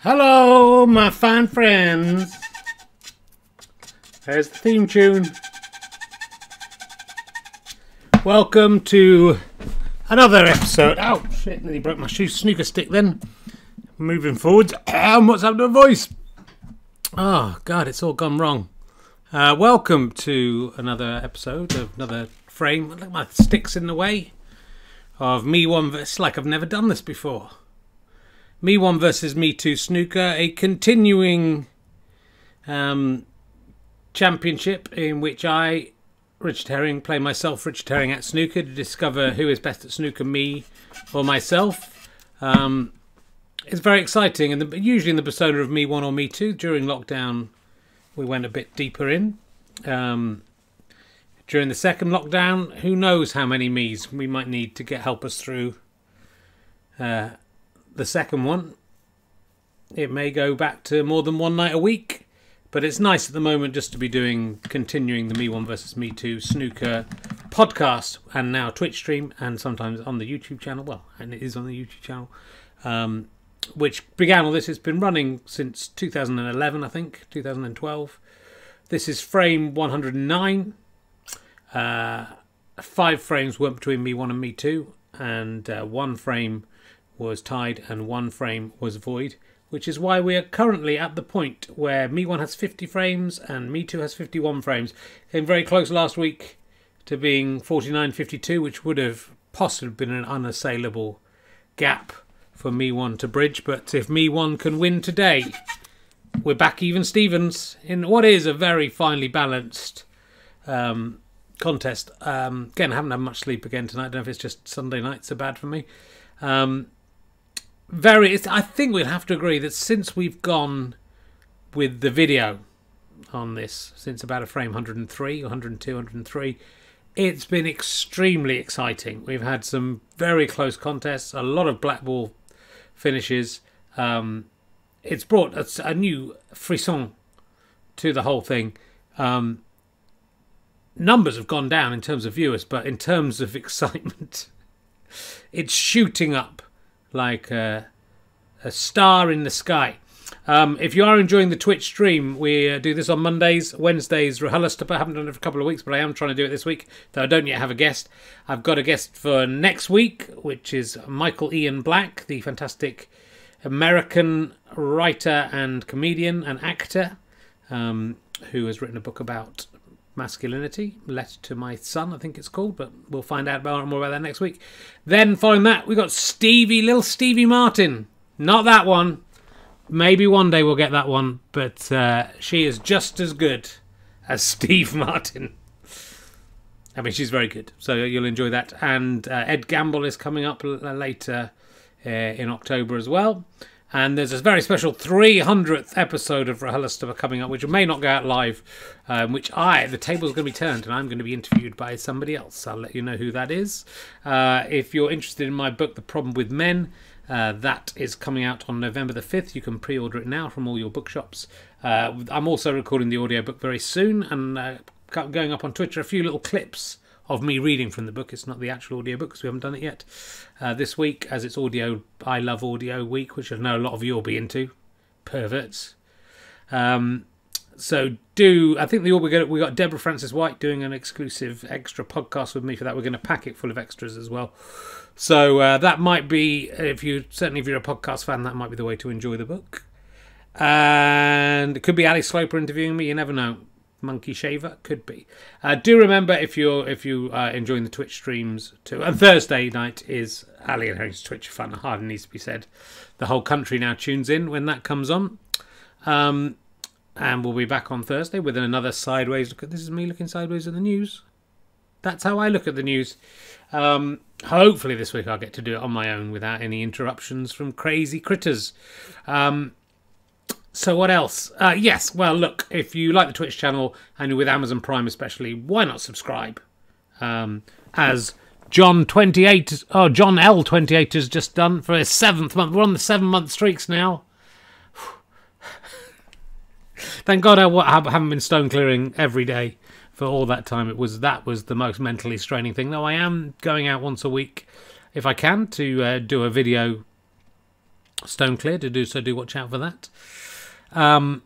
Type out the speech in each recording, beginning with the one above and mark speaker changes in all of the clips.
Speaker 1: Hello, my fine friends. There's the theme tune. Welcome to another episode. Oh, shit, nearly broke my shoe snooker stick then. Moving forwards. Um, what's happened to my voice? Oh, God, it's all gone wrong. Uh, welcome to another episode of another frame. Look, my stick's in the way of me one versus like I've never done this before. Me one versus Me Two snooker, a continuing um, championship in which I, Richard Herring, play myself, Richard Herring, at snooker to discover who is best at snooker, me or myself. Um, it's very exciting, and the, usually in the persona of Me One or Me Two during lockdown, we went a bit deeper in. Um, during the second lockdown, who knows how many me's we might need to get help us through uh, the second one. It may go back to more than one night a week, but it's nice at the moment just to be doing continuing the Me One versus Me Two snooker podcast and now Twitch stream and sometimes on the YouTube channel. Well, and it is on the YouTube channel, um, which began all this. It's been running since 2011, I think, 2012. This is frame 109. Uh, five frames went between me one and me two, and uh, one frame was tied and one frame was void, which is why we are currently at the point where me one has 50 frames and me two has 51 frames. Came very close last week to being 49-52, which would have possibly been an unassailable gap for me one to bridge. But if me one can win today, we're back even Stevens in what is a very finely balanced um, contest. Um, again, I haven't had much sleep again tonight. I don't know if it's just Sunday nights are bad for me. Um, very, I think we'd have to agree that since we've gone with the video on this, since about a frame 103, 102, 103, it's been extremely exciting. We've had some very close contests, a lot of black ball finishes. Um, it's brought a, a, new frisson to the whole thing. Um, numbers have gone down in terms of viewers, but in terms of excitement, it's shooting up like a, a star in the sky. Um, if you are enjoying the Twitch stream, we uh, do this on Mondays, Wednesdays, RHLSTP. I haven't done it for a couple of weeks, but I am trying to do it this week, though I don't yet have a guest. I've got a guest for next week, which is Michael Ian Black, the fantastic American writer and comedian and actor um, who has written a book about masculinity. Letter to my son, I think it's called, but we'll find out more about that next week. Then following that, we got Stevie, little Stevie Martin. Not that one. Maybe one day we'll get that one, but uh, she is just as good as Steve Martin. I mean, she's very good, so you'll enjoy that. And uh, Ed Gamble is coming up later uh, in October as well. And there's a very special 300th episode of RHLSTP coming up, which may not go out live, um, which I, the table's going to be turned and I'm going to be interviewed by somebody else. I'll let you know who that is. Uh, if you're interested in my book, The Problem with Men, uh, that is coming out on November the 5th. You can pre order it now from all your bookshops. Uh, I'm also recording the audiobook very soon and uh, going up on Twitter a few little clips of me reading from the book. It's not the actual audio book because we haven't done it yet. Uh, this week, as it's audio, I love audio week, which I know a lot of you will be into, perverts. Um, so do I think the we got we got Deborah Frances-White doing an exclusive extra podcast with me for that. We're going to pack it full of extras as well. So uh, that might be if you certainly if you're a podcast fan, that might be the way to enjoy the book. And it could be Ali Sloper interviewing me. You never know. Monkey Shaver could be. Uh, do remember if you're if you are enjoying the Twitch streams too. And Thursday night is Ali and Harry's Twitch fun. Hardly needs to be said. The whole country now tunes in when that comes on. Um, and we'll be back on Thursday with another sideways look at. This is me looking sideways at the news. That's how I look at the news. Um, hopefully this week I'll get to do it on my own without any interruptions from crazy critters. Um, so what else? Uh, yes, well, look, if you like the Twitch channel and you're with Amazon Prime especially, why not subscribe? Um, as John twenty eight, oh John L twenty eight has just done for his seventh month. We're on the seven month streaks now. Thank God I haven't been stone clearing every day for all that time. It was that was the most mentally straining thing. Though I am going out once a week, if I can, to uh, do a video Stone Clear to do so. Do watch out for that. Um,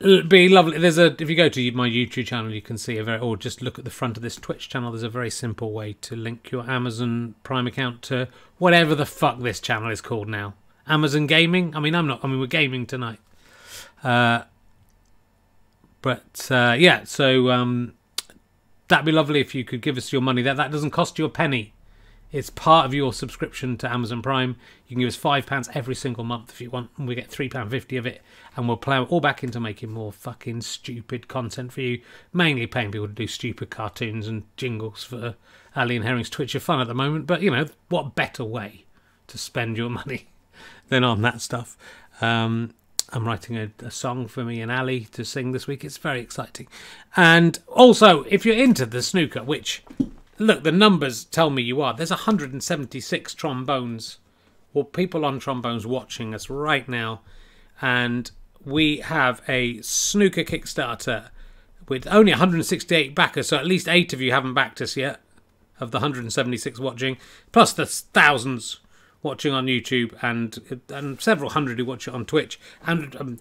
Speaker 1: be lovely. There's a if you go to my YouTube channel, you can see a very or just look at the front of this Twitch channel. There's a very simple way to link your Amazon Prime account to whatever the fuck this channel is called now. Amazon Gaming. I mean, I'm not. I mean, we're gaming tonight. Uh, but uh, yeah, so um, that'd be lovely if you could give us your money. That that doesn't cost you a penny. It's part of your subscription to Amazon Prime. You can give us five pounds every single month if you want, and we get three pound fifty of it, and we'll plow it all back into making more fucking stupid content for you. Mainly paying people to do stupid cartoons and jingles for Ali and Herring's Twitch of fun at the moment. But you know what better way to spend your money than on that stuff? Um, I'm writing a, a, song for me and Ali to sing this week. It's very exciting. And also, if you're into the snooker, which look, the numbers tell me you are. There's 176 trombones or people on trombones watching us right now. And we have a snooker Kickstarter with only 168 backers. So at least eight of you haven't backed us yet of the 176 watching, plus the thousands watching on YouTube and and several hundred who watch it on Twitch. And um,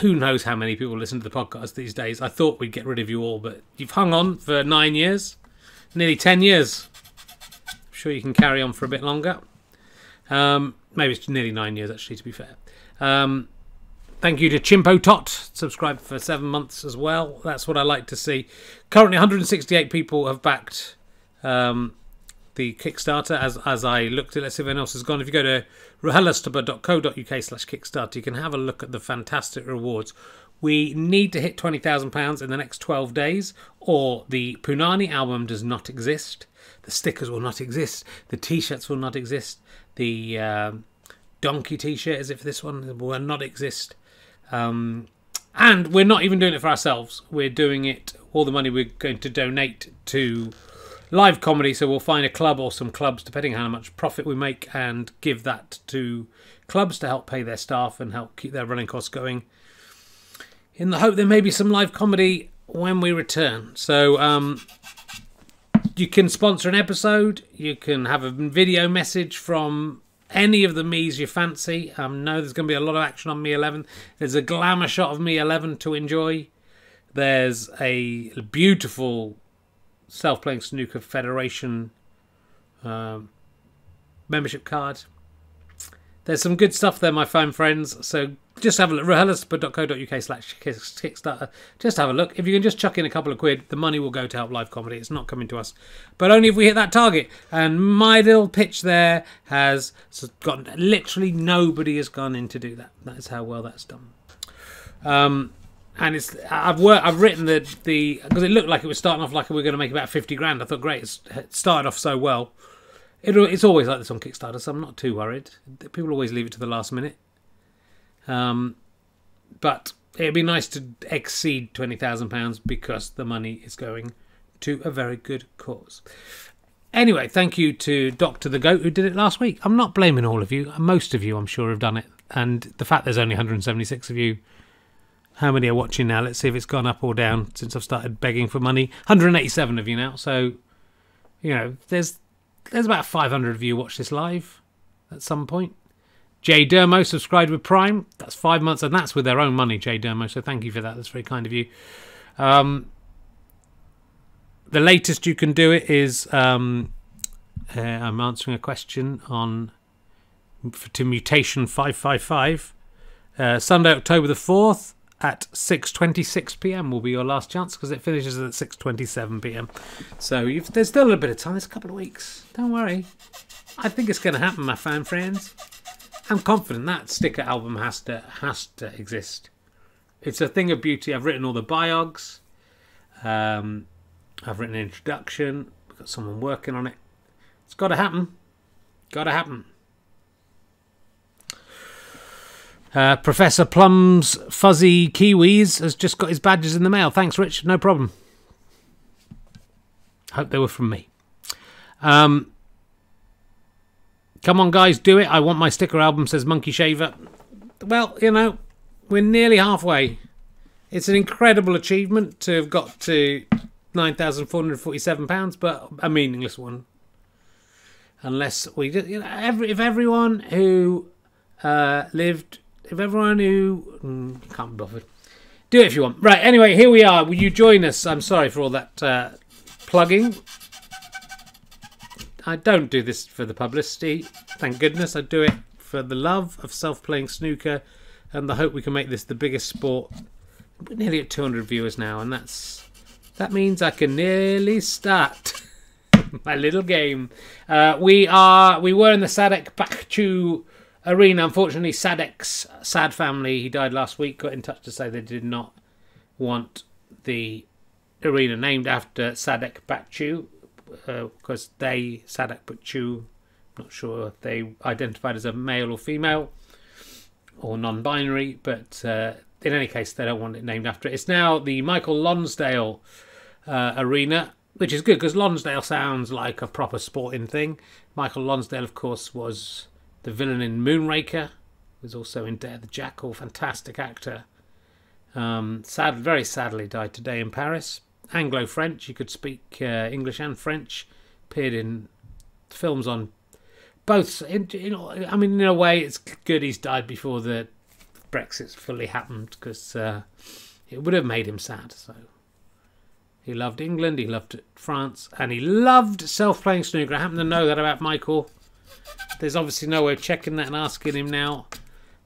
Speaker 1: who knows how many people listen to the podcast these days. I thought we'd get rid of you all, but you've hung on for nine years nearly 10 years. I'm sure you can carry on for a bit longer. Um, maybe it's nearly nine years, actually, to be fair. Um, thank you to Chimpo Tot, subscribed for seven months as well. That's what I like to see. Currently, 168 people have backed um, the Kickstarter as as I looked at. Let's see if anyone else has gone. If you go to rhlstp.co.uk slash Kickstarter, you can have a look at the fantastic rewards. We need to hit £20,000 in the next 12 days, or the Punani album does not exist. The stickers will not exist. The t shirts will not exist. The uh, donkey t shirt, is it for this one, will not exist. Um, and we're not even doing it for ourselves. We're doing it, all the money we're going to donate to live comedy. So we'll find a club or some clubs, depending on how much profit we make, and give that to clubs to help pay their staff and help keep their running costs going in the hope there may be some live comedy when we return. So um, you can sponsor an episode. You can have a video message from any of the me's you fancy. Um, no, there's going to be a lot of action on Me 11. There's a glamour shot of Me 11 to enjoy. There's a beautiful self-playing snooker federation um, membership card. There's some good stuff there, my fine friends. So just have a look. rhlstp.co.uk slash Kickstarter. Just have a look. If you can just chuck in a couple of quid, the money will go to help live comedy. It's not coming to us. But only if we hit that target. And my little pitch there has got literally nobody has gone in to do that. That's how well that's done. Um, and it's I've worked I've written the the because it looked like it was starting off like we were going to make about 50 grand. I thought great, it started off so well. It, it's always like this on Kickstarter, so I'm not too worried. People always leave it to the last minute. Um, but it'd be nice to exceed twenty thousand pounds because the money is going to a very good cause. Anyway, thank you to Doctor the Goat who did it last week. I'm not blaming all of you. Most of you, I'm sure, have done it. And the fact there's only 176 of you, how many are watching now? Let's see if it's gone up or down since I've started begging for money. 187 of you now. So, you know, there's there's about 500 of you watch this live at some point. Jay Dermo subscribed with Prime. That's five months, and that's with their own money, Jay Dermo. So thank you for that. That's very kind of you. Um, the latest you can do it is um, uh, I'm answering a question on to mutation 555 uh, Sunday, October the 4th at 6:26 p.m. will be your last chance because it finishes at 6:27 p.m. So there's still a little bit of time. There's a couple of weeks. Don't worry. I think it's going to happen, my fan friends. I'm confident that sticker album has to has to exist. It's a thing of beauty. I've written all the biogs. Um, I've written an introduction. We've got someone working on it. It's got to happen. Got to happen. Uh, Professor Plum's Fuzzy Kiwis has just got his badges in the mail. Thanks, Rich. No problem. Hope they were from me. Um, Come on, guys, do it. I want my sticker album, says Monkey Shaver. Well, you know, we're nearly halfway. It's an incredible achievement to have got to £9,447, but a meaningless one. Unless we, you know, every, if everyone who uh, lived. If everyone who mm, can't be bothered, do it if you want. Right. Anyway, here we are. Will you join us? I'm sorry for all that uh, plugging. I don't do this for the publicity. Thank goodness I do it for the love of self-playing snooker and the hope we can make this the biggest sport. We're nearly at 200 viewers now, and that's that means I can nearly start my little game. Uh, we are we were in the Sadek Bakchu arena. Unfortunately, Sadek's sad family, he died last week, got in touch to say they did not want the arena named after Sadek Bakchu because uh, they, Sadek Bakchu, not sure they identified as a male or female or non binary, but uh, in any case, they don't want it named after it. It's now the Michael Lonsdale uh, Arena, which is good because Lonsdale sounds like a proper sporting thing. Michael Lonsdale, of course, was the villain in Moonraker, was also in Day of the Jackal, fantastic actor. Um, sad, very sadly died today in Paris. Anglo French, he could speak uh, English and French. Appeared in films on both. In, in, I mean, in a way, it's good he's died before the Brexit fully happened because uh, it would have made him sad. So he loved England, he loved France, and he loved self-playing snooker. I happen to know that about Michael. There's obviously no way of checking that and asking him now,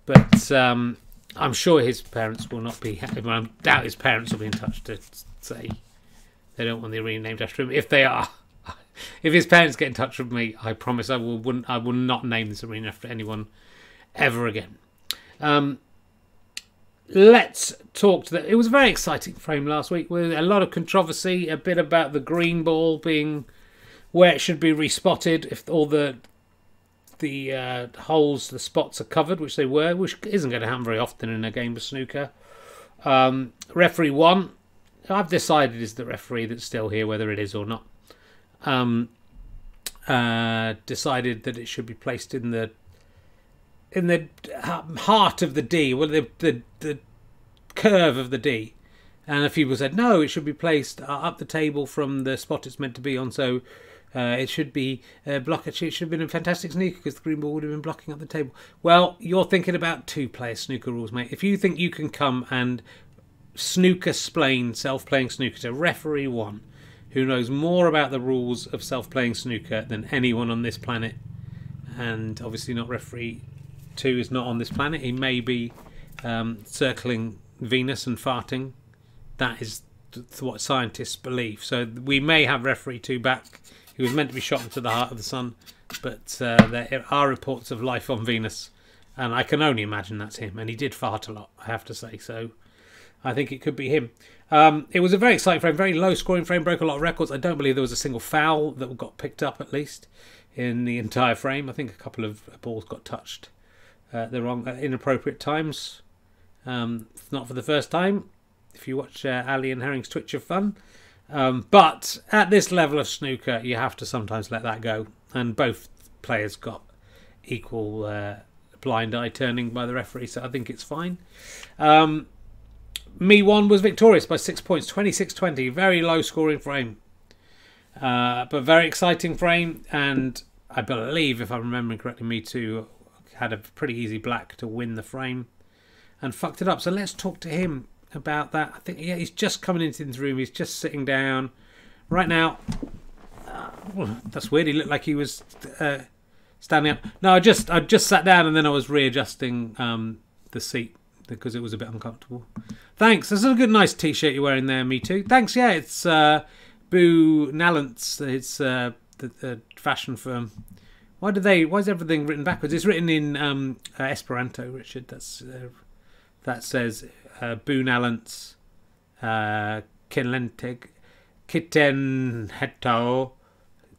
Speaker 1: but um, I'm sure his parents will not be happy. I doubt his parents will be in touch to say they don't want the arena named after him. If they are, if his parents get in touch with me, I promise I will wouldn't, I will not name this arena after anyone ever again. Um, let's talk to the. It was a very exciting frame last week with a lot of controversy, a bit about the green ball being where it should be respotted if all the the uh, holes, the spots are covered, which they were, which isn't going to happen very often in a game of snooker. Um, referee one, I've decided is the referee that's still here, whether it is or not. Um, uh, decided that it should be placed in the in the heart of the D, well, the, the, the curve of the D. And a few people said, no, it should be placed up the table from the spot it's meant to be on. So uh, it should be uh, block. It should have been a fantastic snooker because the green ball would have been blocking up the table. Well, you're thinking about two-player snooker rules, mate. If you think you can come and snooker splain self-playing snooker to referee one, who knows more about the rules of self-playing snooker than anyone on this planet, and obviously not referee two is not on this planet. He may be um, circling Venus and farting. That is what scientists believe. So we may have referee two back. He was meant to be shot into the heart of the sun, but uh, there are reports of life on Venus, and I can only imagine that's him. And he did fart a lot, I have to say. So I think it could be him. Um, it was a very exciting frame, very low scoring frame, broke a lot of records. I don't believe there was a single foul that got picked up, at least, in the entire frame. I think a couple of balls got touched uh, the wrong uh, inappropriate times. Um, not for the first time. If you watch uh, Ali and Herring's Twitch of Fun, um, but at this level of snooker, you have to sometimes let that go. And both players got equal uh, blind eye turning by the referee, so I think it's fine. Um, Me one was victorious by six points, 26 20. Very low scoring frame, uh, but very exciting frame. And I believe, if I'm remembering correctly, Me two had a pretty easy black to win the frame and fucked it up. So let's talk to him about that. I think yeah, he's just coming into this room. He's just sitting down right now. Uh, well, that's weird. He looked like he was uh, standing up. No, I just I just sat down and then I was readjusting um, the seat because it was a bit uncomfortable. Thanks. This is a good, nice T-shirt you're wearing there. Me too. Thanks. Yeah, it's uh, Bew Nalance. It's uh, the, the fashion firm. Why do they? Why is everything written backwards? It's written in um, uh, Esperanto, Richard. That's uh, that says uh, Bew Nalance, uh, Kinlentig, Kitten Heto,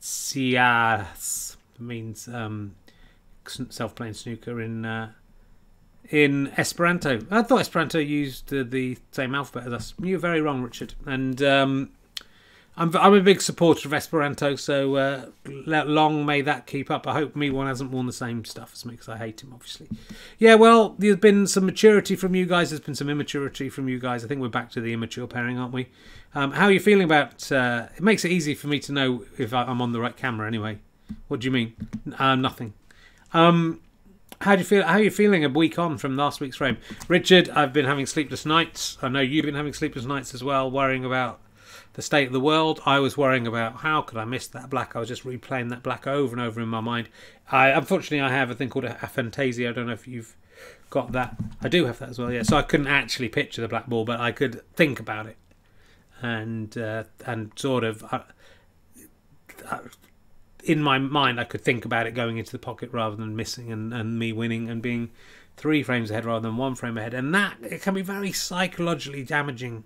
Speaker 1: Sias means um, self-playing snooker in uh, in Esperanto. I thought Esperanto used the same alphabet as us. You're very wrong, Richard. And um, I'm I'm a big supporter of Esperanto, so uh, long may that keep up. I hope me one hasn't worn the same stuff as me because I hate him, obviously. Yeah, well, there's been some maturity from you guys. There's been some immaturity from you guys. I think we're back to the immature pairing, aren't we? Um, how are you feeling about? Uh, it makes it easy for me to know if I'm on the right camera. Anyway, what do you mean? Uh, nothing. Um, How do you feel? How are you feeling a week on from last week's frame, Richard? I've been having sleepless nights. I know you've been having sleepless nights as well, worrying about the state of the world. I was worrying about how could I miss that black. I was just replaying that black over and over in my mind. I unfortunately I have a thing called a aphantasia. I don't know if you've got that. I do have that as well. Yeah, so I couldn't actually picture the black ball, but I could think about it, and uh, and sort of. Uh, in my mind, I could think about it going into the pocket rather than missing and, and me winning and being three frames ahead rather than one frame ahead. And that it can be very psychologically damaging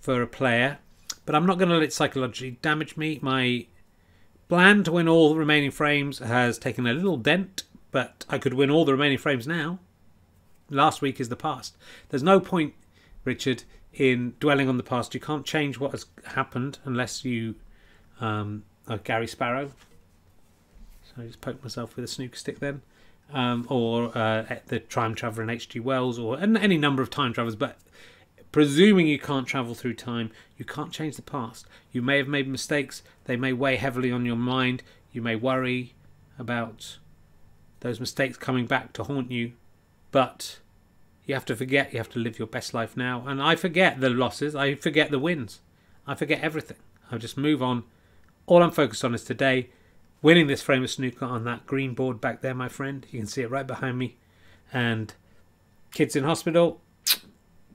Speaker 1: for a player. But I'm not going to let it psychologically damage me. My plan to win all the remaining frames has taken a little dent, but I could win all the remaining frames now. Last week is the past. There's no point, Richard, in dwelling on the past. You can't change what has happened unless you um, Gary Sparrow I just poked myself with a snooker stick then. Um, or uh, the time traveler in H.G. Wells, or any number of time travelers. But presuming you can't travel through time, you can't change the past. You may have made mistakes. They may weigh heavily on your mind. You may worry about those mistakes coming back to haunt you. But you have to forget. You have to live your best life now. And I forget the losses. I forget the wins. I forget everything. I just move on. All I'm focused on is today winning this frame of snooker on that green board back there, my friend. You can see it right behind me. And kids in hospital,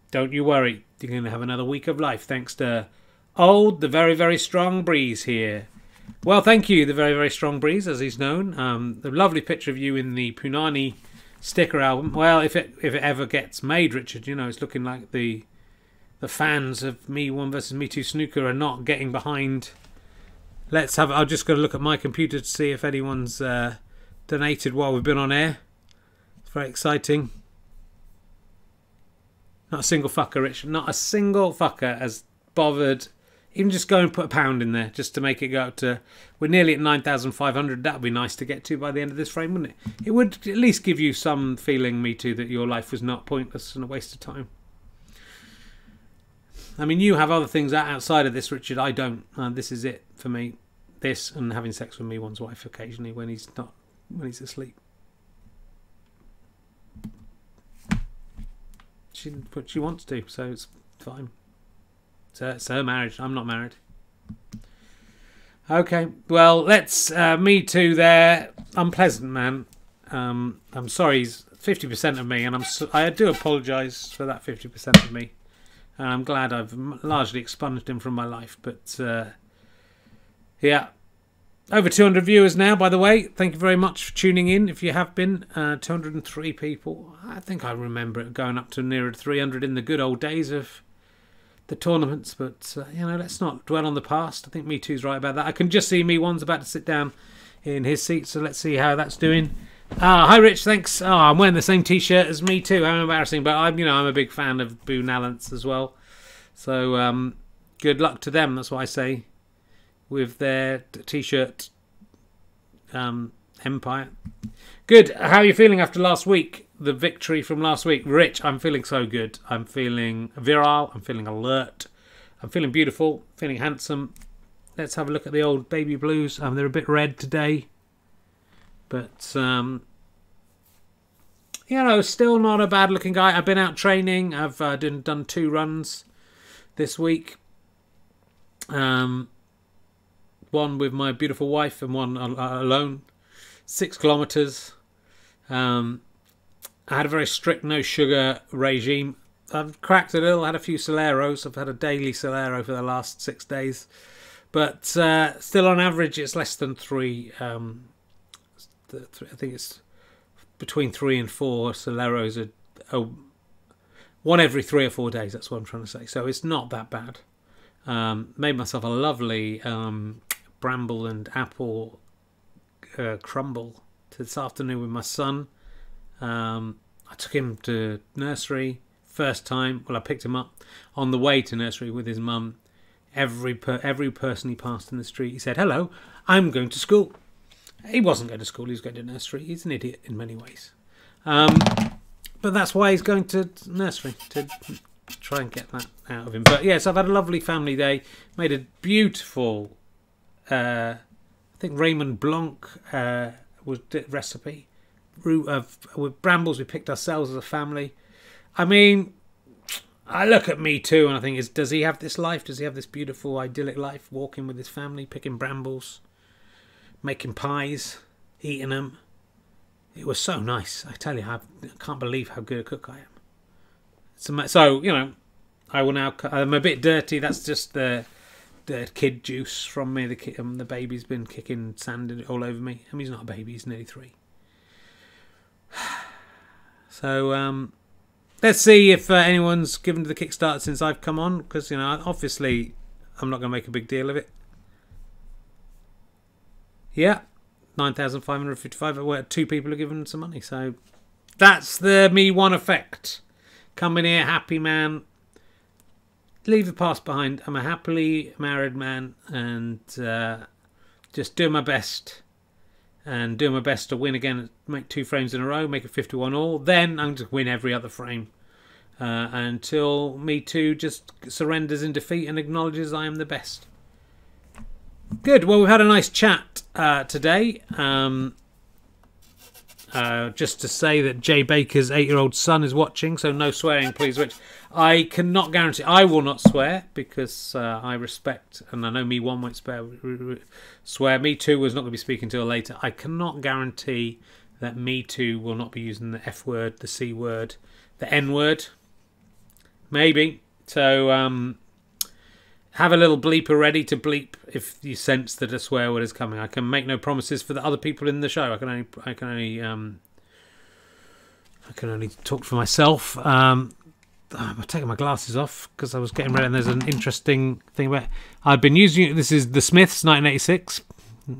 Speaker 1: don't you worry. You're going to have another week of life thanks to old, the very, very strong breeze here. Well, thank you, the very, very strong breeze, as he's known. Um, the lovely picture of you in the Punani sticker album. Well, if it if it ever gets made, Richard, you know, it's looking like the the fans of Me One versus Me Two snooker are not getting behind Let's have. I'll just go look at my computer to see if anyone's uh, donated while we've been on air. It's very exciting. Not a single fucker, Rich. Not a single fucker has bothered. Even just go and put a pound in there just to make it go up to. We're nearly at 9,500. That would be nice to get to by the end of this frame, wouldn't it? It would at least give you some feeling, me too, that your life was not pointless and a waste of time. I mean, you have other things outside of this, Richard. I don't. Uh, this is it for me. This and having sex with me one's wife occasionally when he's not when he's asleep. She but she wants to, so it's fine. It's her, it's her marriage. I'm not married. Okay, well, let's uh, me too. There, unpleasant man. Um, I'm sorry. He's fifty percent of me, and I'm so, I do apologise for that fifty percent of me. And I'm glad I've largely expunged him from my life, but. Uh, yeah. Over 200 viewers now, by the way. Thank you very much for tuning in. If you have been, uh, 203 people. I think I remember it going up to nearer 300 in the good old days of the tournaments. But, uh, you know, let's not dwell on the past. I think Me Too's right about that. I can just see Me One's about to sit down in his seat, so let's see how that's doing. Ah, hi Rich, thanks. Oh, I'm wearing the same T-shirt as me too. How embarrassing, but I'm, you know, I'm a big fan of Bew Nalance as well. So, um, good luck to them. That's what I say with their t-shirt um, empire. Good. How are you feeling after last week? The victory from last week, Rich. I'm feeling so good. I'm feeling virile. I'm feeling alert. I'm feeling beautiful. Feeling handsome. Let's have a look at the old baby blues. Um, they're a bit red today, but um, you know, still not a bad looking guy. I've been out training. I've uh, done done two runs this week. Um, one with my beautiful wife and one alone. Six kilometres. Um, I had a very strict no sugar regime. I've cracked a little, had a few Soleros. I've had a daily Solero for the last six days. But uh, still, on average, it's less than three. Um, I think it's between three and four Soleros a, one every three or four days. That's what I'm trying to say. So it's not that bad. Um, made myself a lovely um, bramble and apple uh, crumble this afternoon with my son. Um, I took him to nursery first time. Well, I picked him up on the way to nursery with his mum. Every per, every person he passed in the street, he said, "Hello, I'm going to school." He wasn't going to school; he was going to nursery. He's an idiot in many ways, um, but that's why he's going to nursery to try and get that out of him. But yes, I've had a lovely family day. Made a beautiful uh, I think Raymond Blanc uh, was recipe. root of with brambles we picked ourselves as a family. I mean, I look at me too, and I think, is does he have this life? Does he have this beautiful, idyllic life, walking with his family, picking brambles, making pies, eating them? It was so nice. I tell you, I can't believe how good a cook I am. So, so you know, I will now. I'm a bit dirty. That's just the the kid juice from me. The kid, um, the baby's been kicking sand all over me. I mean, he's not a baby. He's nearly three. So um, let's see if uh, anyone's given to the Kickstarter since I've come on, because you know, obviously, I'm not going to make a big deal of it. Yeah, nine thousand five hundred fifty-five. Where two people are given some money, so that's the me one effect. Coming here, happy man, leave the past behind. I'm a happily married man and uh, just doing my best and doing my best to win again, make two frames in a row, make it 51 all. Then I'm going to win every other frame uh, until Me Too just surrenders in defeat and acknowledges I am the best. Good. Well, we've had a nice chat uh, today. Um, uh, just to say that Jay Baker's eight-year-old son is watching, so no swearing, please. Which I cannot guarantee. I will not swear because uh, I respect, and I know me one won't swear. Swear me too was not going to be speaking till later. I cannot guarantee that me too will not be using the F word, the C word, the N word. Maybe. So um, have a little bleeper ready to bleep if you sense that a swear word is coming. I can make no promises for the other people in the show. I can only I can only um, I can only talk for myself. Um, I'm taking my glasses off because I was getting ready. And there's an interesting thing about I've been using. This is the Smiths, 1986. Uh,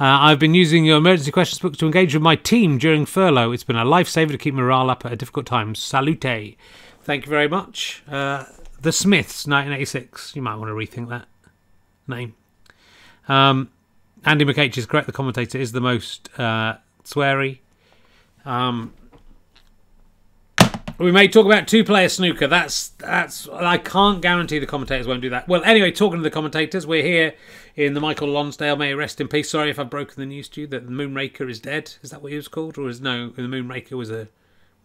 Speaker 1: I've been using your emergency questions book to engage with my team during furlough. It's been a lifesaver to keep morale up at a difficult time. Salute. Thank you very much. Uh, the Smiths, 1986. You might want to rethink that name. Um, Andy McH is correct. The commentator is the most uh, sweary. Um, we may talk about two-player snooker. That's that's. I can't guarantee the commentators won't do that. Well, anyway, talking to the commentators, we're here in the Michael Lonsdale. May rest in peace. Sorry if I've broken the news to you that the Moonraker is dead. Is that what he was called, or is no? The Moonraker was a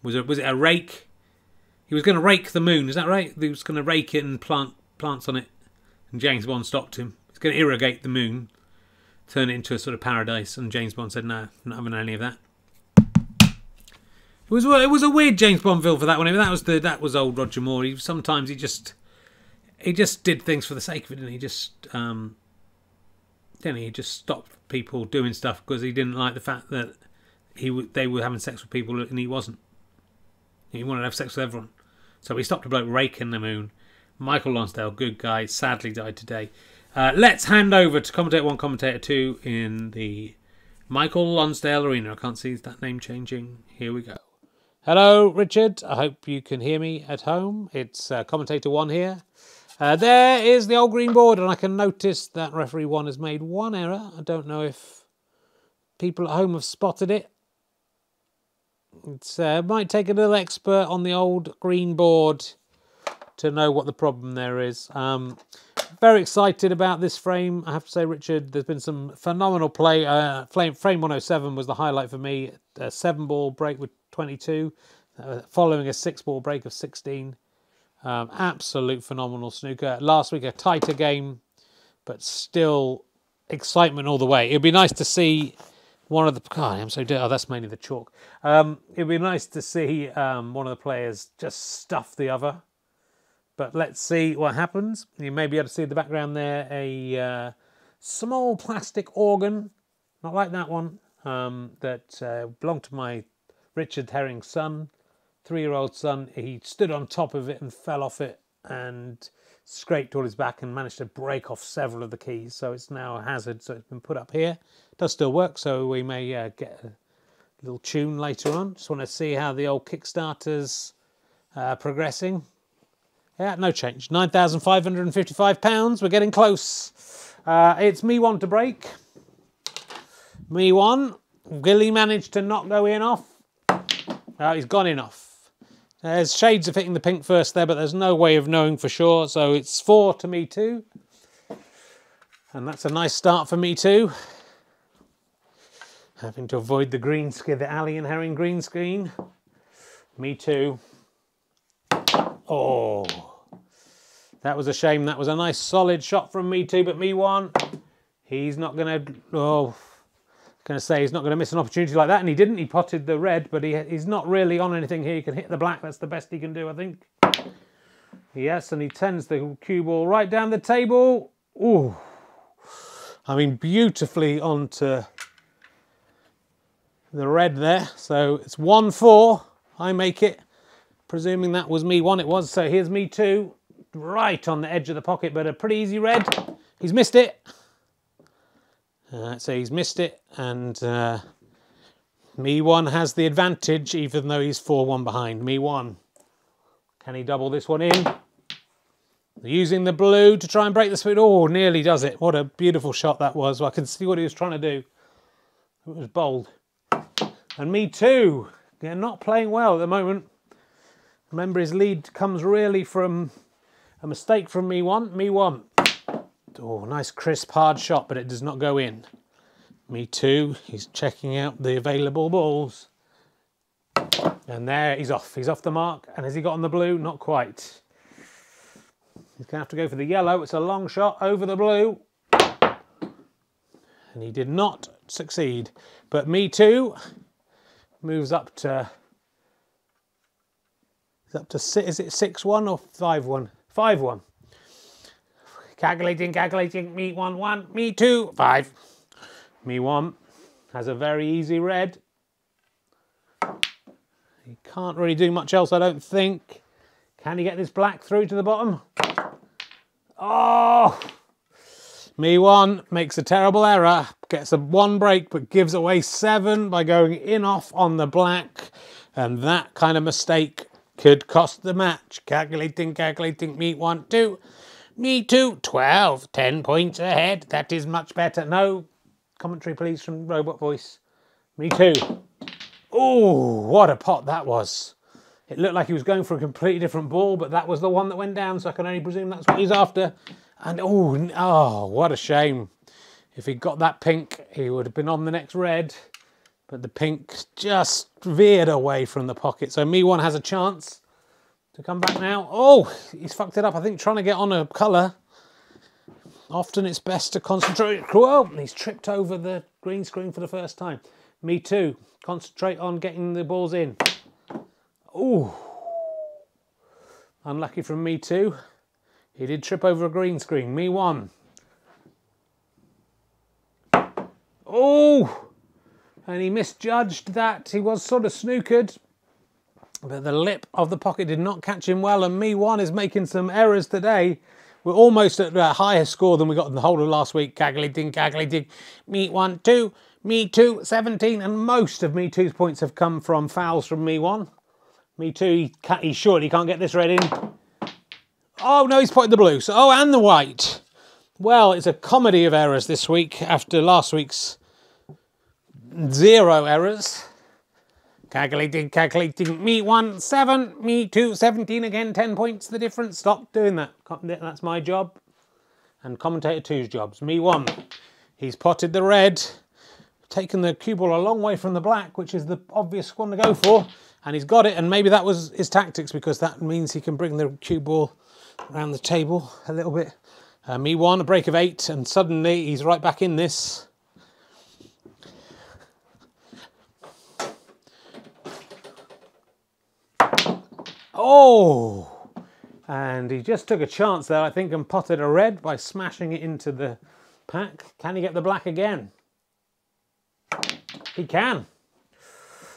Speaker 1: was a was it a rake? He was going to rake the moon, is that right? He was going to rake it and plant plants on it. And James Bond stopped him. He's going to irrigate the moon, turn it into a sort of paradise. And James Bond said, no, I'm not having any of that. It was it was a weird James Bond film for that one. That was the that was old Roger Moore. He sometimes he just he just did things for the sake of it, and he just um, then he just stopped people doing stuff because he didn't like the fact that he they were having sex with people and he wasn't. He wanted to have sex with everyone. So we stopped a bloke raking the moon. Michael Lonsdale, good guy, sadly died today. Uh, let's hand over to commentator one, commentator two in the Michael Lonsdale Arena. I can't see that name changing. Here we go. Hello, Richard. I hope you can hear me at home. It's uh, commentator one here. Uh, there is the old green board, and I can notice that referee one has made one error. I don't know if people at home have spotted it. It uh, might take a little expert on the old green board to know what the problem there is. Um, very excited about this frame. I have to say, Richard, there's been some phenomenal play. Uh, frame, frame 107 was the highlight for me. A seven ball break with 22, uh, following a six ball break of 16. Um, absolute phenomenal snooker. Last week, a tighter game, but still excitement all the way. It'd be nice to see one of the God, I'm so. Oh, that's mainly the chalk. Um, it'd be nice to see um, one of the players just stuff the other. But let's see what happens. You may be able to see in the background there a uh, small plastic organ, not like that one, um, that uh, belonged to my Richard Herring's son, three-year-old son. He stood on top of it and fell off it and scraped all his back and managed to break off several of the keys. So it's now a hazard. So it's been put up here. It does still work, so we may uh, get a little tune later on. Just want to see how the old Kickstarter's uh, progressing. Yeah, no change. £9,555. We're getting close. Uh, it's me one to break. Me one. Will he manage to not go in off? Oh, he's gone in off. Uh, there's shades of hitting the pink first there, but there's no way of knowing for sure. So it's four to me too. And that's a nice start for me too. Having to avoid the green screen, the Ali and Herring green screen. Me too. Oh, that was a shame. That was a nice solid shot from me too, but me one. He's not to, oh, going to say he's not going to miss an opportunity like that, and he didn't. He potted the red, but he, he's not really on anything here. He can hit the black. That's the best he can do, I think. Yes, and he tends the cue ball right down the table. Ooh, I mean, beautifully onto the red there. So it's 1-4. I make it. Presuming that was me one, it was. So here's me two. Right on the edge of the pocket, but a pretty easy red. He's missed it. Uh, so he's missed it, and uh, me one has the advantage, even though he's 4-1 behind. Me one. Can he double this one in? Using the blue to try and break the speed. Oh, nearly does it. What a beautiful shot that was. Well, I can see what he was trying to do. It was bold. And me too. They're not playing well at the moment. Remember, his lead comes really from a mistake from me one. Me one. Oh, nice crisp hard shot, but it does not go in. Me too. He's checking out the available balls. And there, he's off. He's off the mark. And has he got on the blue? Not quite. He's going to have to go for the yellow. It's a long shot over the blue. And he did not succeed. But me too moves up to up to is it 6-1 or 5-1? 5-1. Calculating, calculating. Me one one. Me two five. Me one has a very easy red. He can't really do much else, I don't think. Can he get this black through to the bottom? Oh! Me one makes a terrible error, gets a one break, but gives away seven by going in off on the black. And that kind of mistake could cost the match. Calculating, calculating, me one, two. Me too. 12, 10 points ahead. That is much better. No commentary, please, from Robot Voice. Me too. Oh, what a pot that was. It looked like he was going for a completely different ball, but that was the one that went down, so I can only presume that's what he's after. And oh, oh, what a shame. If he'd got that pink, he would have been on the next red. But the pink just veered away from the pocket. So me one has a chance to come back now. Oh, he's fucked it up. I think trying to get on a colour. Often it's best to concentrate. Oh, he's tripped over the green screen for the first time. Me too. Concentrate on getting the balls in. Oh, unlucky from me too. He did trip over a green screen. Me one. Oh, and he misjudged that. He was sort of snookered, but the lip of the pocket did not catch him well. And me one is making some errors today. We're almost at a higher score than we got in the whole of last week. Caggly ding, caggly ding. Me one, two. Me two, 17. And most of Me two's points have come from fouls from Me one. Me too, he, he surely can't get this red in. Oh, no, he's putting the blue. So, oh, and the white. Well, it's a comedy of errors this week after last week's zero errors. Calculating, calculating. Me one, seven. Me two, 17 again. 10 points the difference. Stop doing that. That's my job. And commentator two's jobs. Me one. He's potted the red. Taken the cue ball a long way from the black, which is the obvious one to go for and he's got it and maybe that was his tactics because that means he can bring the cue ball around the table a little bit. Uh, me one, a break of eight, and suddenly he's right back in this. Oh! And he just took a chance there, I think, and potted a red by smashing it into the pack. Can he get the black again? He can.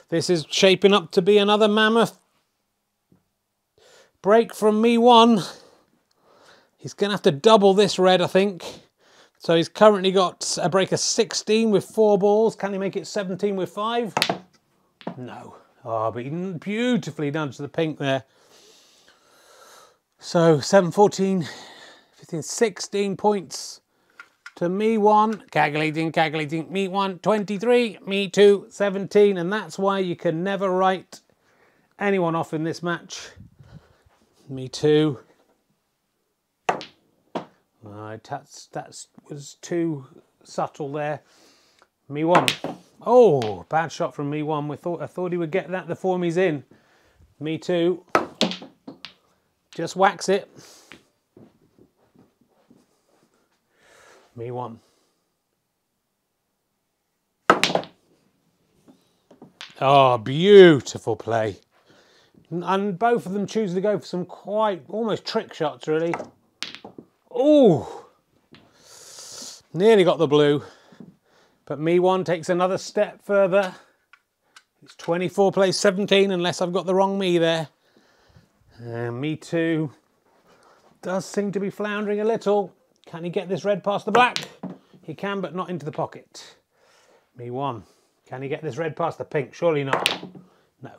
Speaker 1: This is shaping up to be another mammoth break from me one. He's going to have to double this red, I think. So he's currently got a break of 16 with four balls. Can he make it 17 with five? No. Oh, but beautifully to the pink there. So 7, 14, 15, 16 points to me one, calculating, calculating, me one, 23, me two, 17, and that's why you can never write anyone off in this match. Me two. Right, that's, that's was too subtle there. Me one. Oh, bad shot from me one. We thought I thought he would get that the form he's in. Me too. Just wax it. Me one. Oh, beautiful play. And both of them choose to go for some quite, almost trick shots, really. Oh, nearly got the blue. But me one takes another step further. It's 24 plays 17, unless I've got the wrong me there. And me two does seem to be floundering a little. Can he get this red past the black? He can, but not into the pocket. Me one. Can he get this red past the pink? Surely not. No.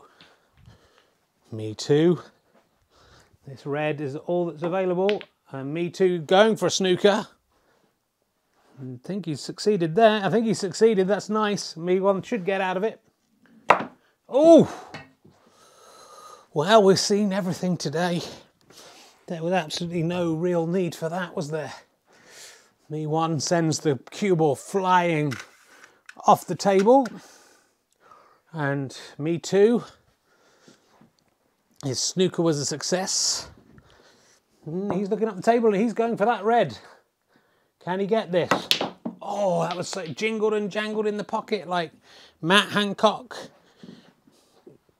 Speaker 1: Me two. This red is all that's available. And me two going for a snooker. I think he's succeeded there. I think he succeeded. That's nice. Me one should get out of it. Oh! Well, we've seen everything today. There was absolutely no real need for that, was there? Me one sends the cue ball flying off the table. And me too. His snooker was a success. Hmm, he's looking up the table and he's going for that red. Can he get this? Oh, that was so jingled and jangled in the pocket like Matt Hancock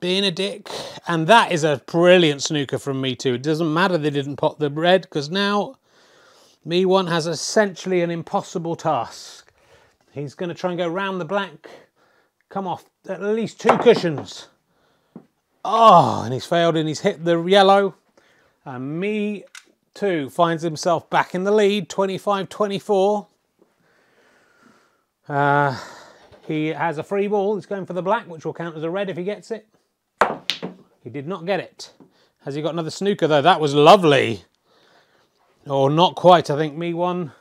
Speaker 1: being a dick. And that is a brilliant snooker from me too. It doesn't matter they didn't pot the red because now me one has essentially an impossible task. He's going to try and go round the black, come off at least two cushions. Oh, and he's failed and he's hit the yellow. And me too finds himself back in the lead, 25-24. Uh, he has a free ball. He's going for the black, which will count as a red if he gets it. He did not get it. Has he got another snooker though? That was lovely. Or not quite, I think. Me one.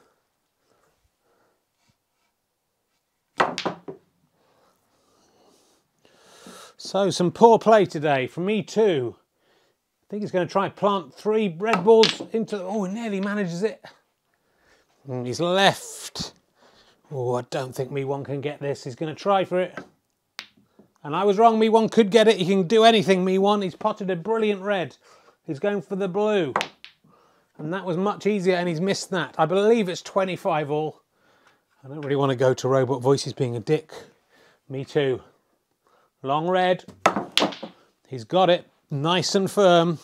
Speaker 1: So some poor play today from me too. I think he's going to try plant three red balls into... Oh, he nearly manages it. And he's left. Oh, I don't think me one can get this. He's going to try for it. And I was wrong. Me one could get it. He can do anything, me one. He's potted a brilliant red. He's going for the blue. And that was much easier and he's missed that. I believe it's 25 all. I don't really want to go to Robot Voices being a dick. Me too. Long red. He's got it. Nice and firm.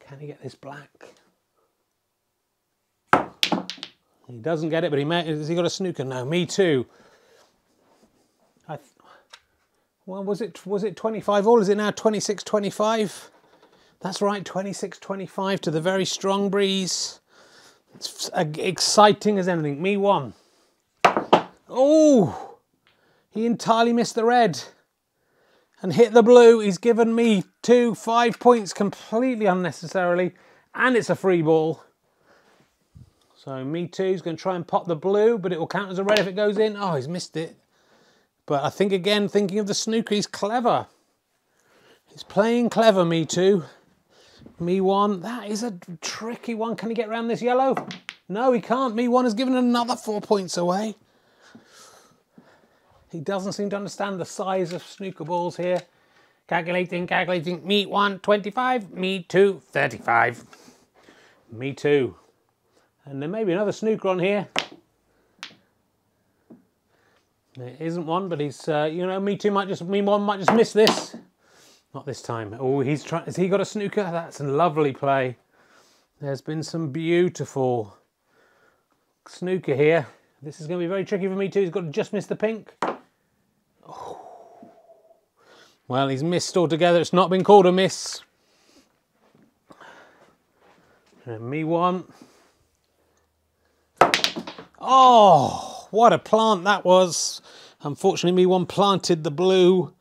Speaker 1: Can he get this black? He doesn't get it, but he may, has he got a snooker? No, me too. I, well, was it was it 25 all? Is it now 26 25? That's right, 26 25 to the very strong breeze. It's exciting as anything. Me one. Oh, he entirely missed the red and hit the blue. He's given me two, five points completely unnecessarily, and it's a free ball. So me too is going to try and pop the blue, but it will count as a red if it goes in. Oh, he's missed it. But I think again, thinking of the snooker, he's clever. He's playing clever, me too. Me one, that is a tricky one. Can he get around this yellow? No, he can't. Me one has given another four points away. He doesn't seem to understand the size of snooker balls here. Calculating, calculating. Me one, 25. Me two, 35. Me two. And there may be another snooker on here. There isn't one, but he's, uh, you know, me two might just, me one might just miss this. Not this time. Oh, he's trying, has he got a snooker? That's a lovely play. There's been some beautiful snooker here. This is going to be very tricky for me too. He's got to just miss the pink. Well, he's missed altogether. It's not been called a miss. And me one. Oh, what a plant that was. Unfortunately, me one planted the blue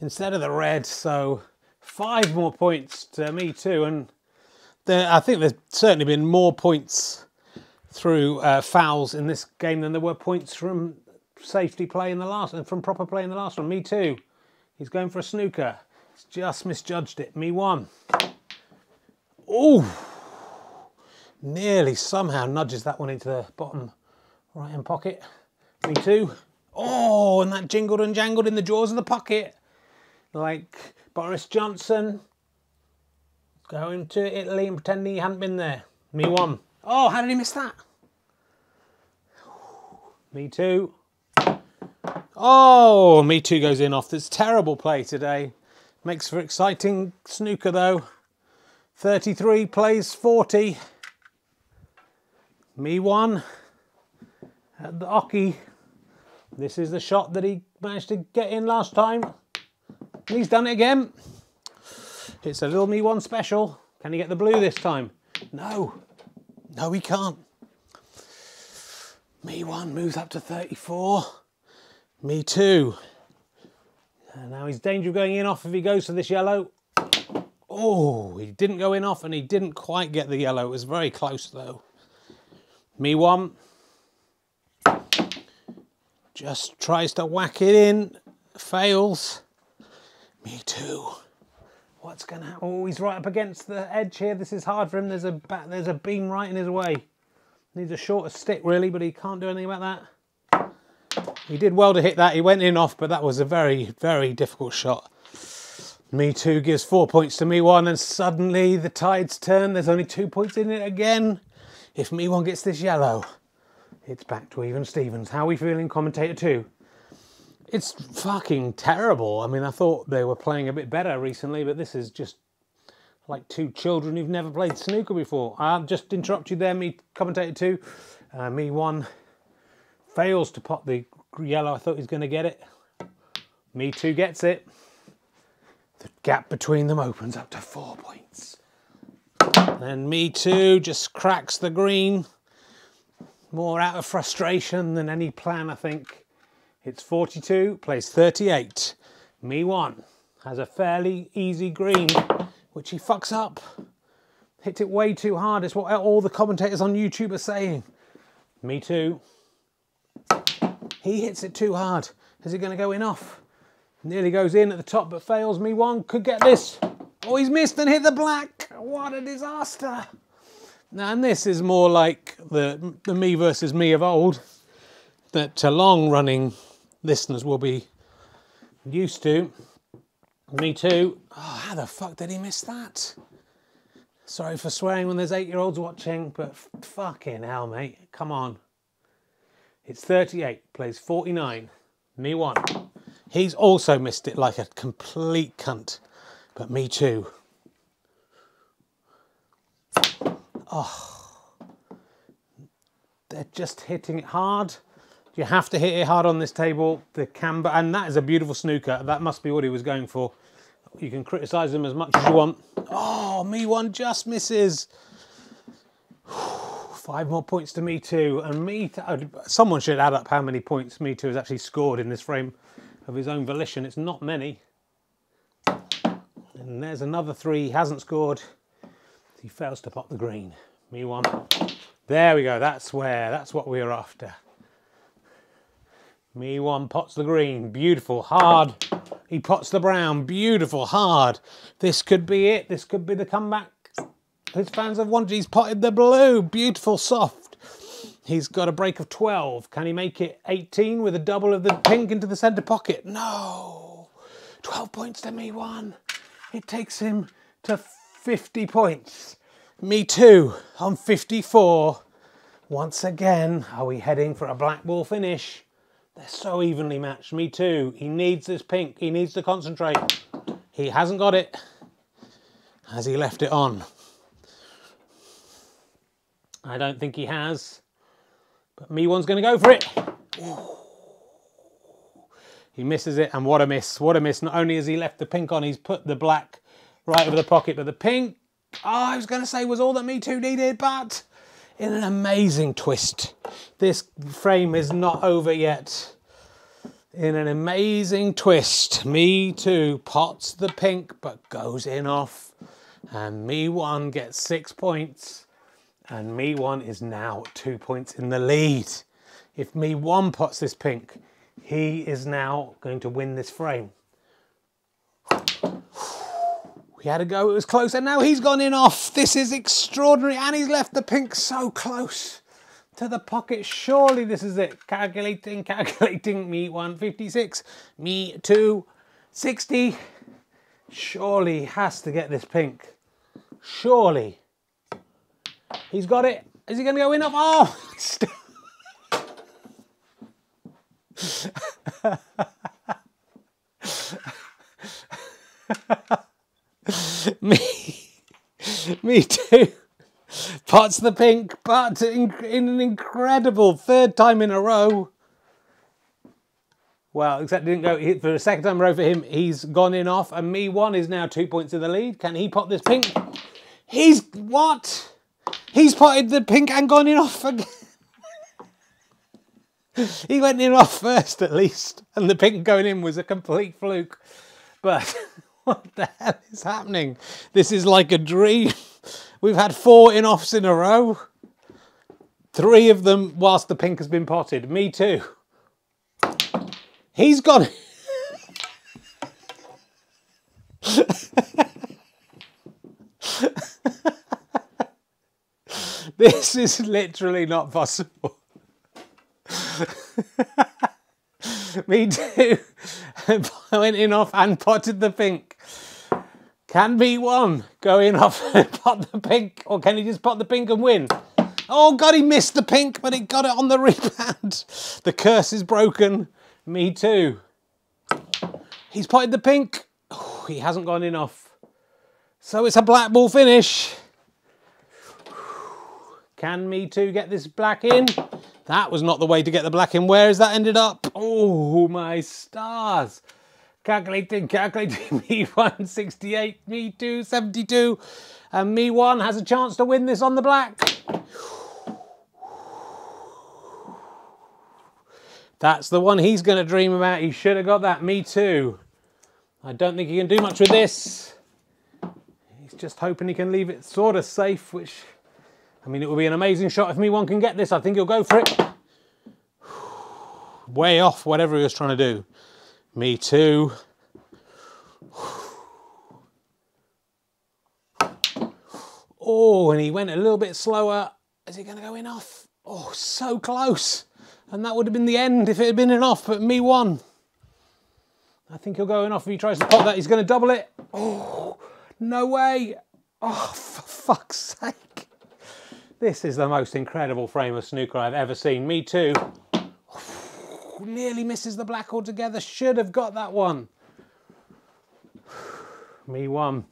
Speaker 1: instead of the red. So five more points to me too. And there, I think there's certainly been more points through uh, fouls in this game than there were points from safety play in the last and from proper play in the last one. Me too. He's going for a snooker. He's just misjudged it. Me one. Oh, nearly somehow nudges that one into the bottom right hand pocket. Me too. Oh, and that jingled and jangled in the jaws of the pocket. Like Boris Johnson going to Italy and pretending he hadn't been there. Me one. Oh, how did he miss that? Me too. Oh, me too goes in off. This terrible play today. Makes for exciting snooker though. 33 plays 40. Me one at the oche. This is the shot that he managed to get in last time. He's done it again. It's a little me one special. Can he get the blue this time? No. No, he can't. Me one moves up to 34. Me too. And now he's danger of going in off if he goes for this yellow. Oh, he didn't go in off and he didn't quite get the yellow. It was very close though. Me one. Just tries to whack it in. Fails. Me too. What's going to happen? Oh, he's right up against the edge here. This is hard for him. There's a there's a beam right in his way. Needs a shorter stick really, but he can't do anything about that. He did well to hit that. He went in off, but that was a very, very difficult shot. Me two gives four points to me one, and suddenly the tides turn. There's only two points in it again. If me one gets this yellow, it's back to even Stevens. How are we feeling, commentator two? It's fucking terrible. I mean, I thought they were playing a bit better recently, but this is just like two children who've never played snooker before. I'll just interrupt you there, me commentator two. Uh, me one fails to pot the yellow. I thought he was going to get it. Me two gets it. The gap between them opens up to four points. And me too just cracks the green. More out of frustration than any plan, I think. It's 42, plays 38. Me one has a fairly easy green, which he fucks up. Hits it way too hard. It's what all the commentators on YouTube are saying. Me too. He hits it too hard. Is he going to go in off? Nearly goes in at the top, but fails. Me one could get this. Oh, he's missed and hit the black. What a disaster. Now, and this is more like the, the me versus me of old that a long running listeners will be used to. Me too. Oh, how the fuck did he miss that? Sorry for swearing when there's eight year olds watching, but fucking hell, mate. Come on. It's 38, plays 49. Me one. He's also missed it like a complete cunt, but me too. Oh, they're just hitting it hard. You have to hit it hard on this table. The camber, and that is a beautiful snooker. That must be what he was going for. You can criticise him as much as you want. Oh, me one just misses. Five more points to me too. And me, someone should add up how many points me too has actually scored in this frame of his own volition. It's not many. And there's another three he hasn't scored. He fails to pop the green. Me one. There we go. That's where, that's what we are after. Me one pots the green, beautiful, hard. He pots the brown, beautiful, hard. This could be it. This could be the comeback his fans have wanted. He's potted the blue, beautiful, soft. He's got a break of 12. Can he make it 18 with a double of the pink into the centre pocket? No. 12 points to me one. It takes him to 50 points. Me too, on 54. Once again, are we heading for a black ball finish? They're so evenly matched. Me too. He needs this pink. He needs to concentrate. He hasn't got it. Has he left it on? I don't think he has. But me one's going to go for it. He misses it, and what a miss. What a miss. Not only has he left the pink on, he's put the black right over the pocket, but the pink, oh, I was going to say was all that Me Too needed, but in an amazing twist. This frame is not over yet. In an amazing twist, Me Too pots the pink but goes in off. And Me One gets six points. And Me One is now two points in the lead. If Me One pots this pink, he is now going to win this frame. He had a go, it was close, and now he's gone in off. This is extraordinary, and he's left the pink so close. to the pocket. Surely this is it. Calculating, calculating. Me 156. Me 260. Surely has to get this pink. Surely. He's got it. Is he going to go in off? Oh! me, me too. Pots the pink, but in, in an incredible third time in a row. Well, except didn't go for the second time in a row for him. He's gone in off, and me one is now two points in the lead. Can he pot this pink? He's what? He's potted the pink and gone in off again. he went in off first at least, and the pink going in was a complete fluke. But what the hell is happening? This is like a dream. We've had four in offs in a row. Three of them whilst the pink has been potted. Me too. He's gone. this is literally not possible. Me too. I went in off and potted the pink. Can be one going off and pot the pink, or can he just pot the pink and win? Oh God, he missed the pink, but he got it on the rebound. The curse is broken. Me too. He's potted the pink. Oh, he hasn't gone in off. So it's a black ball finish. Can me too get this black in? That was not the way to get the black in. Where has that ended up? Oh, my stars. Calculating, calculating. Me 168, me 272. And me one has a chance to win this on the black. That's the one he's going to dream about. He should have got that. Me too. I don't think he can do much with this. He's just hoping he can leave it sort of safe, which I mean, it would be an amazing shot if me one can get this. I think he'll go for it. Way off whatever he was trying to do. Me too. Oh, and he went a little bit slower. Is he going to go in off? Oh, so close. And that would have been the end if it had been an off, but me one. I think he'll go in off if he tries to pop that. He's going to double it. Oh, no way. Oh, for fuck's sake. This is the most incredible frame of snooker I've ever seen. Me too. Nearly misses the black altogether. Should have got that one. Me one.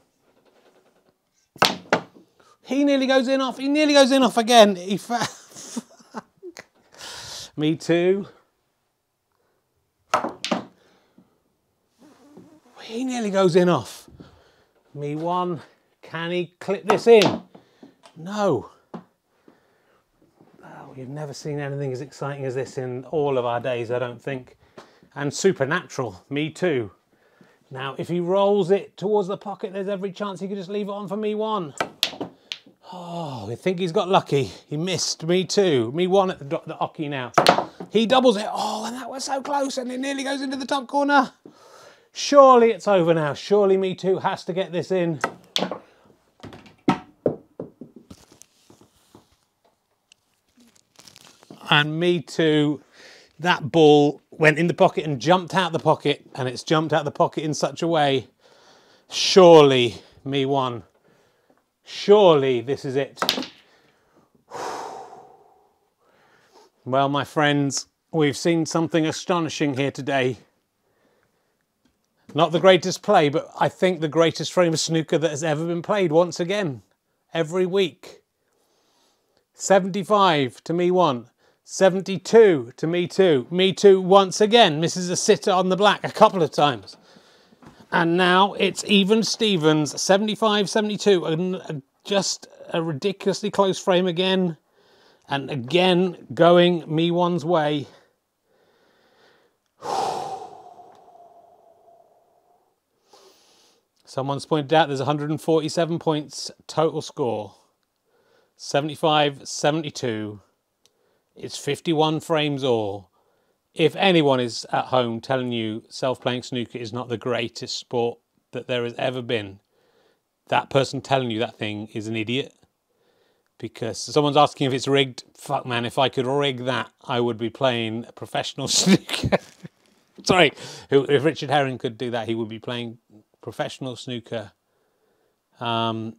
Speaker 1: He nearly goes in off. He nearly goes in off again. He Me too. He nearly goes in off. Me one. Can he clip this in? No. We've never seen anything as exciting as this in all of our days, I don't think. And supernatural, me too. Now, if he rolls it towards the pocket, there's every chance he could just leave it on for me one. Oh, I think he's got lucky. He missed me too. Me one at the, the oche now. He doubles it. Oh, and that was so close and it nearly goes into the top corner. Surely it's over now. Surely me too has to get this in. And me too. That ball went in the pocket and jumped out the pocket, and it's jumped out the pocket in such a way. Surely, me one. Surely this is it. Well, my friends, we've seen something astonishing here today. Not the greatest play, but I think the greatest frame of snooker that has ever been played once again, every week. 75 to me one. 72 to me too. Me too once again misses a sitter on the black a couple of times. And now it's even Stevens, 75 72. And just a ridiculously close frame again. And again going me one's way. Someone's pointed out there's 147 points total score. 75 72. It's 51 frames all. If anyone is at home telling you self-playing snooker is not the greatest sport that there has ever been, that person telling you that thing is an idiot. because someone's asking if it's rigged. Fuck, man, if I could rig that, I would be playing professional snooker. Sorry, if Richard Herring could do that, he would be playing professional snooker. Um,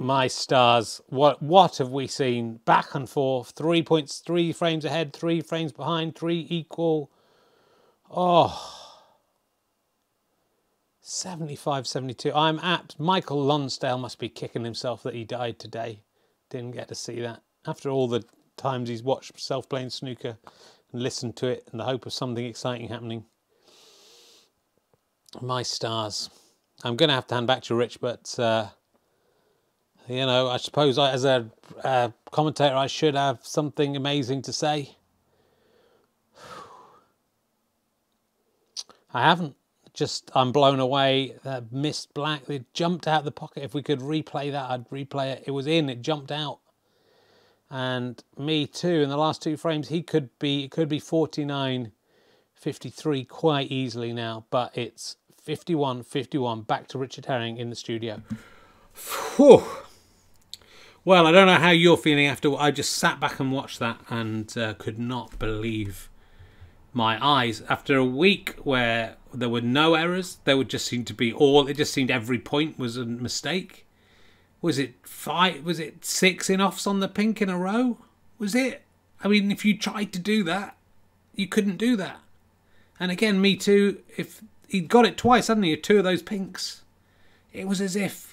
Speaker 1: my stars, what what have we seen? Back and forth, three points, three frames ahead, three frames behind, three equal. Oh. 75 72. I'm apt. Michael Lonsdale must be kicking himself that he died today. Didn't get to see that. After all the times he's watched self playing snooker and listened to it in the hope of something exciting happening. My stars. I'm going to have to hand back to Rich, but uh, you know, I suppose I, as a uh, commentator, I should have something amazing to say. I haven't just I'm blown away. That missed black, it jumped out of the pocket. If we could replay that, I'd replay it. It was in, it jumped out. And me too, in the last two frames, he could be, it could be 49, 53 quite easily now, but it's 51, 51, back to Richard Herring in the studio. Whew. Well, I don't know how you're feeling after I just sat back and watched that and uh, could not believe my eyes after a week where there were no errors. There would just seem to be all. It just seemed every point was a mistake. Was it five? Was it six in offs on the pink in a row? Was it? I mean, if you tried to do that, you couldn't do that. And again, me too. If he'd got it twice, hadn't he? Two of those pinks. It was as if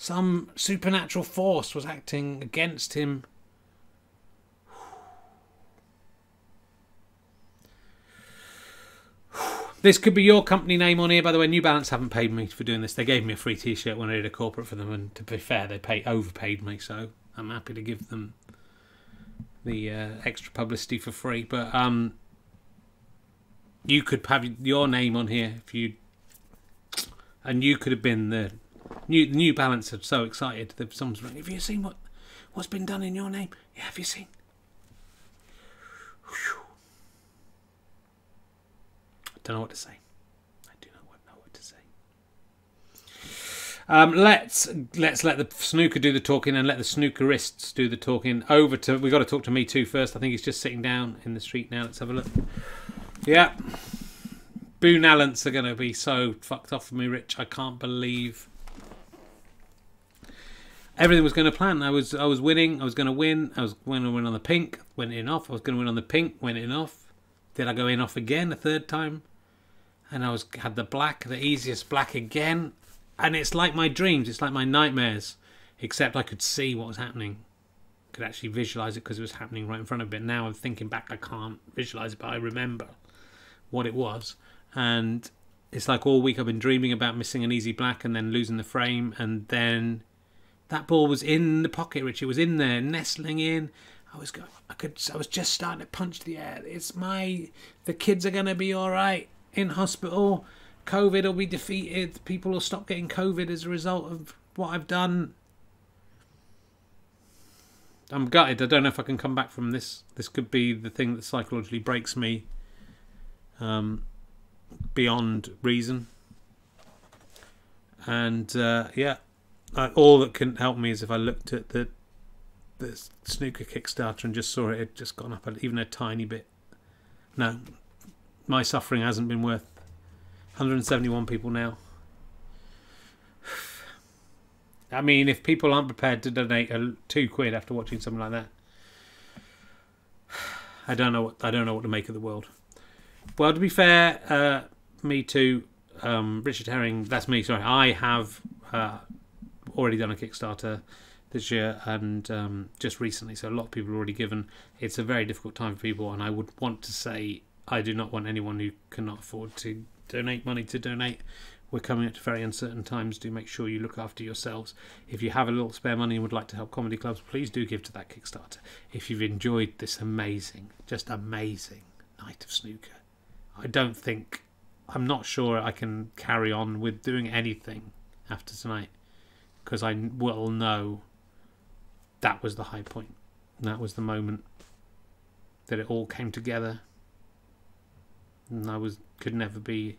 Speaker 1: some supernatural force was acting against him This could be your company name on here. By the way, New Balance haven't paid me for doing this. They gave me a free T-shirt when I did a corporate for them, and to be fair, they pay overpaid me, so I'm happy to give them the uh, extra publicity for free. But um, you could have your name on here if you, and you could have been the new New Balance are so excited that someone's ringing. Have you seen what what's been done in your name? Yeah, have you seen? Whew. Don't know what to say. I do not know what to say. Um, let's let's let the snooker do the talking and let the snookerists do the talking. Over to we got to talk to me too first. I think he's just sitting down in the street now. Let's have a look. Yeah, Bew Nalance are going to be so fucked off for me, Rich. I can't believe everything was going to plan. I was I was winning. I was going to win. I was going to win on the pink. Went in off. I was going to win on the pink. Went in off. Did I go in off again a third time? and I was had the black, the easiest black again, and it's like my dreams, it's like my nightmares, except I could see what was happening, could actually visualize it because it was happening right in front of me. Now I'm thinking back, I can't visualize it, but I remember what it was, and it's like all week I've been dreaming about missing an easy black and then losing the frame, and then that ball was in the pocket, Rich. It was in there, nestling in. I was going. I could. I was just starting to punch the air. It's my. The kids are gonna be all right in hospital. COVID will be defeated. People will stop getting COVID as a result of what I've done. I'm gutted. I don't know if I can come back from this. This could be the thing that psychologically breaks me um, beyond reason. And uh, yeah, uh, all that can help me is if I looked at the the snooker Kickstarter and just saw it, it just gone up even a tiny bit. No, my suffering hasn't been worth 171 people now. I mean, if people aren't prepared to donate a two quid after watching something like that, I don't know what I don't know what to make of the world. Well, to be fair, uh, me too. Um, Richard Herring, that's me. Sorry, I have uh, already done a Kickstarter this year and um, just recently, so a lot of people already given. It's a very difficult time for people, and I would want to say I do not want anyone who cannot afford to donate money to donate. We're coming at very uncertain times. Do make sure you look after yourselves. If you have a little spare money and would like to help comedy clubs, please do give to that Kickstarter. If you've enjoyed this amazing, just amazing night of snooker, I don't think, I'm not sure I can carry on with doing anything after tonight because I will know that was the high point. That was the moment that it all came together and I was could never be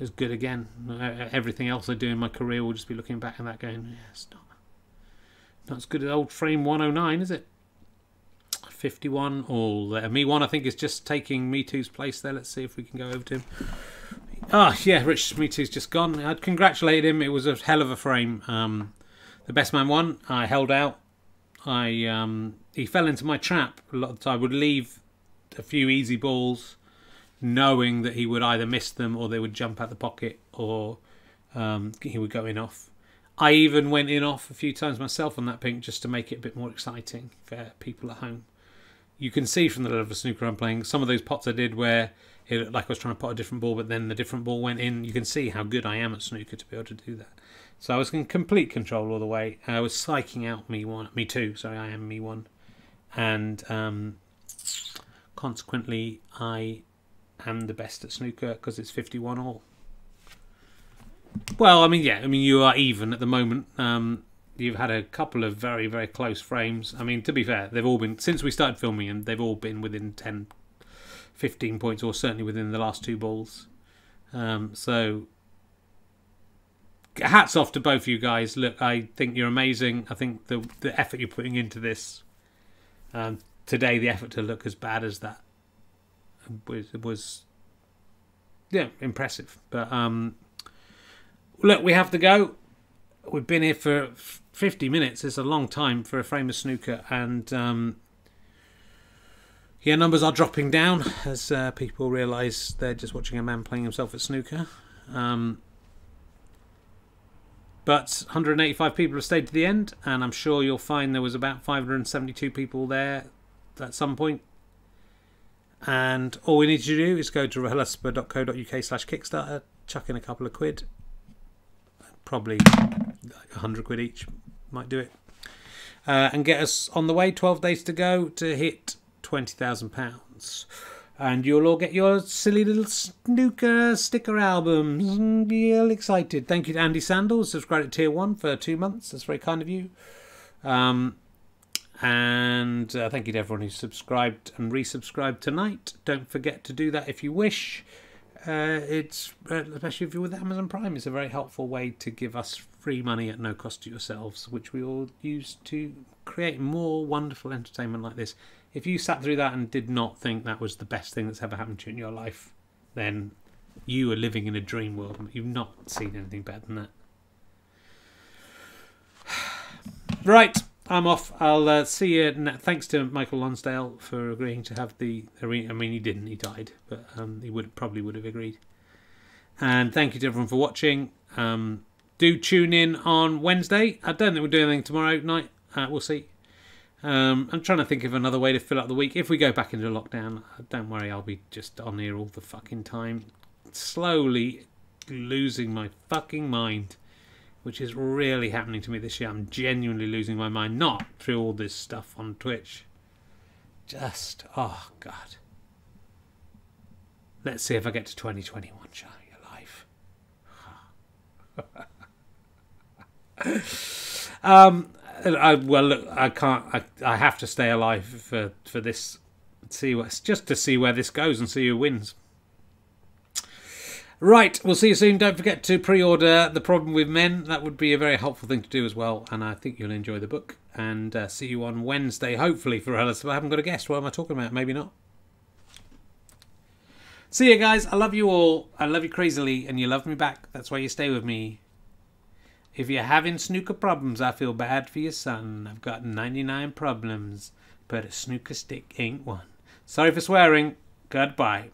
Speaker 1: as good again. Everything else I do in my career will just be looking back at that going, yeah, it's not, That's good as old frame 109, is it? 51 all there. Me one, I think, is just taking Me Too's place there. Let's see if we can go over to him. Ah, oh, yeah, Rich Me Too's just gone. I'd congratulated him. It was a hell of a frame. Um, the best man won. I held out. I um, he fell into my trap a lot of the time. I would leave a few easy balls, knowing that he would either miss them or they would jump out the pocket or um, he would go in off. I even went in off a few times myself on that pink just to make it a bit more exciting for people at home. You can see from the level of snooker I'm playing, some of those pots I did where it like I was trying to put a different ball, but then the different ball went in. You can see how good I am at snooker to be able to do that. So I was in complete control all the way. I was psyching out me one, me two. Sorry, I am me one, and um, consequently, I am the best at snooker because it's fifty-one all. Well, I mean, yeah, I mean you are even at the moment. Um, you've had a couple of very, very close frames. I mean, to be fair, they've all been since we started filming, and they've all been within 10, 15 points, or certainly within the last two balls. Um, so hats off to both you guys. Look, I think you're amazing. I think the the effort you're putting into this um, today, the effort to look as bad as that was was yeah impressive. But um, look, we have to go. We've been here for 50 minutes. It's a long time for a frame of snooker, and um, yeah, numbers are dropping down as uh, people realise they're just watching a man playing himself at snooker. Um, but 185 people have stayed to the end, and I'm sure you'll find there was about 572 people there at some point. And all we need to do is go to rhlstp.co.uk slash Kickstarter, chuck in a couple of quid, probably 100 quid each, might do it, uh, and get us on the way. 12 days to go to hit £20,000 and you'll all get your silly little snooker sticker albums and be all excited. Thank you to Andy Sandals, subscribed to Tier 1 for two months. That's very kind of you. Um, and uh, thank you to everyone who subscribed and resubscribed tonight. Don't forget to do that if you wish. Uh, it's uh, especially if you're with Amazon Prime, it's a very helpful way to give us free money at no cost to yourselves, which we all use to create more wonderful entertainment like this if you sat through that and did not think that was the best thing that's ever happened to you in your life, then you are living in a dream world. You've not seen anything better than that. right, I'm off. I'll uh, see you. Thanks to Michael Lonsdale for agreeing to have the arena. I mean, he didn't. He died, but um, he would probably would have agreed. And thank you to everyone for watching. Um, do tune in on Wednesday. I don't think we're doing anything tomorrow night. Uh, we'll see. Um, I'm trying to think of another way to fill out the week. If we go back into lockdown, don't worry, I'll be just on here all the fucking time, slowly losing my fucking mind, which is really happening to me this year. I'm genuinely losing my mind, not through all this stuff on Twitch. Just, oh God. Let's see if I get to 2021, shall you, life. um, I, well, look, I can't. I, I have to stay alive for for this. See what just to see where this goes and see who wins. Right, we'll see you soon. Don't forget to pre-order The Problem with Men. That would be a very helpful thing to do as well, and I think you'll enjoy the book. And uh, see you on Wednesday, hopefully for Alice. I haven't got a guest. What am I talking about? Maybe not. See you guys. I love you all. I love you crazily, and you love me back. That's why you stay with me. If you're having snooker problems, I feel bad for your son. I've got 99 problems, but a snooker stick ain't one. Sorry for swearing. Goodbye.